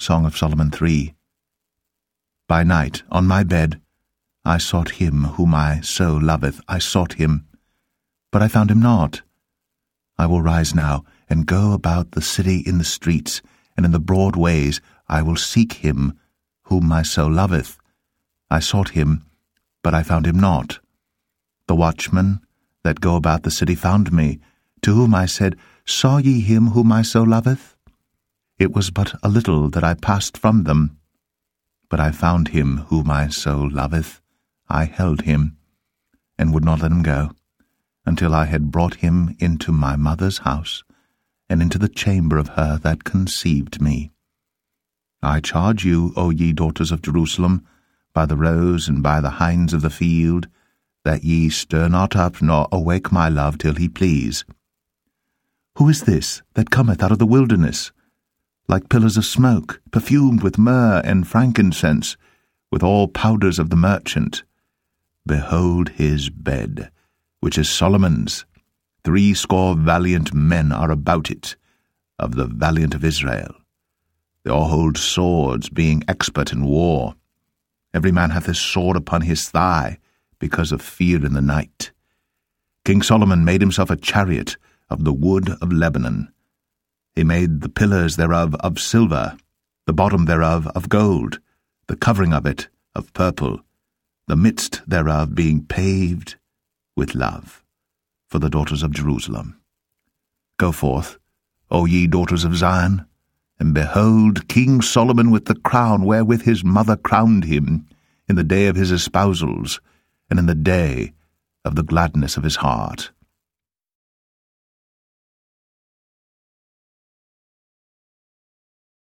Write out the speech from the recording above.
Song of Solomon 3 By night, on my bed, I sought him whom I so loveth, I sought him, but I found him not. I will rise now, and go about the city in the streets, and in the broad ways I will seek him whom my soul loveth. I sought him, but I found him not. The watchmen that go about the city found me, to whom I said, Saw ye him whom my soul loveth? It was but a little that I passed from them. But I found him whom my soul loveth. I held him, and would not let him go, until I had brought him into my mother's house, and into the chamber of her that conceived me. I charge you, O ye daughters of Jerusalem, by the roes and by the hinds of the field, that ye stir not up nor awake my love till he please. Who is this that cometh out of the wilderness? Like pillars of smoke, perfumed with myrrh and frankincense, with all powders of the merchant. Behold his bed, which is Solomon's. Threescore valiant men are about it, of the valiant of Israel. They all hold swords, being expert in war. Every man hath his sword upon his thigh, because of fear in the night. King Solomon made himself a chariot, of the wood of Lebanon. He made the pillars thereof of silver, the bottom thereof of gold, the covering of it of purple, the midst thereof being paved with love, for the daughters of Jerusalem. Go forth, O ye daughters of Zion, and behold King Solomon with the crown wherewith his mother crowned him, in the day of his espousals, and in the day of the gladness of his heart.